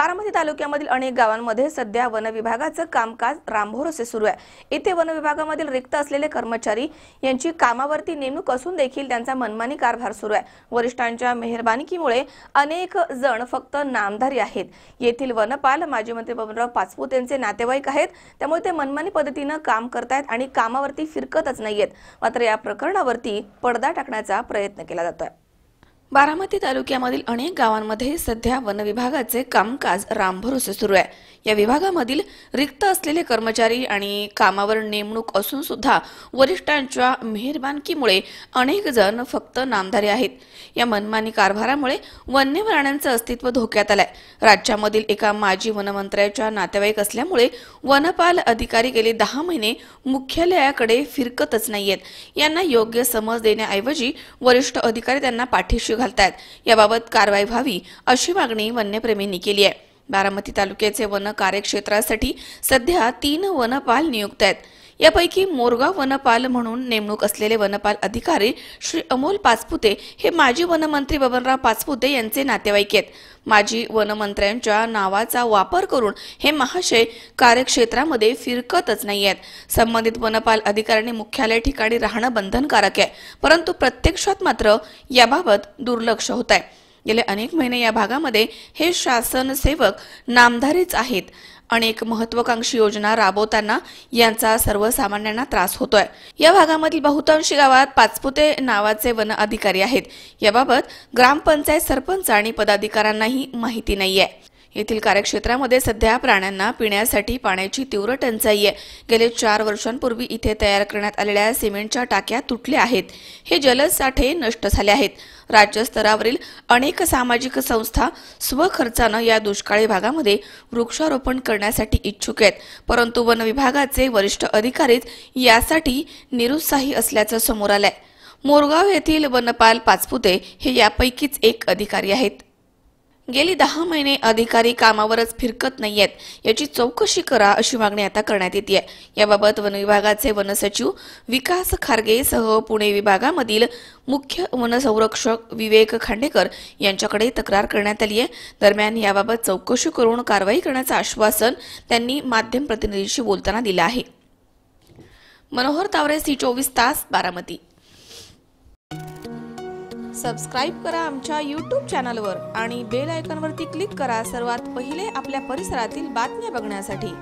बारामती तालुक्यामधील अनेक गावांमध्ये सध्या वन विभागाचं कामकाज असे सुरू आहे. इथे वन विभागामधील रिक्त असलेले कर्मचारी यांची कामावरती नेमणूक असून देखील त्यांचा मनमानी कारभार सुरू आहे. वरिष्ठांच्या मेहरबानीकीमुळे अनेक जण फक्त नामधारी आहेत. येथील वनपाल माजी मंत्री बबनराव पाचपूत यांचे नातेवाईक आहेत. त्यामुळे ते मनमानी पद्धतीनं काम करतायत आणि कामावरती फिरकतच नाहीयेत. मात्र या प्रकरणावरती पडदा टाकण्याचा प्रयत्न केला जातोय. बारामती तालुक्यामधील अनेक गावांमध्ये सध्या वन विभागाचे कामकाज रामभरोसे सुरू आहे. या विभागामधील रिक्त असलेले कर्मचारी आणि कामावर नेमणूक असून सुद्धा वरिष्ठांच्या मेहरबानकीमुळे अनेक जण फक्त नामधारी आहेत. या मनमानी कारभारामुळे वन्य प्राण्यांचं अस्तित्व धोक्यात आलंय. राज्यामधील एका माजी वनमंत्र्याच्या नातेवाईक असल्यामुळे वनपाल अधिकारी गेले दहा महिने मुख्यालयाकडे फिरकतच नाहीयेत. यांना योग्य समज देण्याऐवजी वरिष्ठ अधिकारी त्यांना पाठीशी घालतायत. याबाबत कारवाई व्हावी अशी मागणी वन्यप्रेमींनी केली आहे. बारामती तालुक्याचे वन कार्यक्षेत्रासाठी सध्या तीन वनपाल नियुक्त आहेत. यापैकी मोरगाव वनपाल म्हणून नेमणूक असलेले वनपाल अधिकारी श्री अमोल पाचपुते हे माजी वनमंत्री बबनराव पाचपुते यांचे नातेवाईक आहेत. माजी वनमंत्र्यांच्या नावाचा वापर करून हे महाशय कार्यक्षेत्रामध्ये फिरकतच नाही आहेत. संबंधित वनपाल अधिकाऱ्यांनी मुख्यालय ठिकाणी राहणं बंधनकारक आहे परंतु प्रत्यक्षात मात्र याबाबत दुर्लक्ष होत आहे. गेले अनेक महिने या भागामध्ये हे शासन सेवक नामधारीच आहेत. अनेक महत्वाकांक्षी योजना राबवताना यांचा सर्वसामान्यांना त्रास होतोय. या भागामधील बहुतांशी गावात पाचपुते नावाचे वन अधिकारी आहेत. याबाबत ग्रामपंचायत सरपंच आणि पदाधिकाऱ्यांनाही माहिती नाहीये. येथील कार्यक्षेत्रामध्ये सध्या प्राण्यांना पिण्यासाठी पाण्याची तीव्र टंचाई आहे. गेले चार वर्षांपूर्वी इथे तयार करण्यात आलेल्या सिमेंटच्या टाक्या तुटल्या आहेत. हे जलसाठे नष्ट झाले आहेत. राज्यस्तरावरील अनेक सामाजिक संस्था स्वखर्चानं या दुष्काळी भागामध्ये वृक्षारोपण करण्यासाठी इच्छुक आहेत. परंतु वन विभागाचे वरिष्ठ अधिकारीच यासाठी निरुत्साही असल्याचं समोर आलंय. मोरगाव येथील वनपाल पाचपुते हे यापैकीच एक अधिकारी आहेत. गेली दहा महिने अधिकारी कामावरच फिरकत नाहीयेत. याची चौकशी करा अशी मागणी आता करण्यात येते. याबाबत वनविभागाचे वनसचिव विकास खारगे सह पुणे विभागामधील मुख्य वनसंरक्षक विवेक खांडेकर यांच्याकडे तक्रार करण्यात आली आहे दरम्यान याबाबत चौकशी करून कारवाई करण्याचं आश्वासन त्यांनी माध्यम प्रतिनिधीशी बोलताना दिलं आहे. मनोहर तावरे सी चोवीस तास बारामती. सबस्क्राईब करा आमच्या यूट्यूब चॅनलवर आणि बेल आयकॉनवरती क्लिक करा सर्वात पहिले आपल्या परिसरातील बातम्या बघण्यासाठी.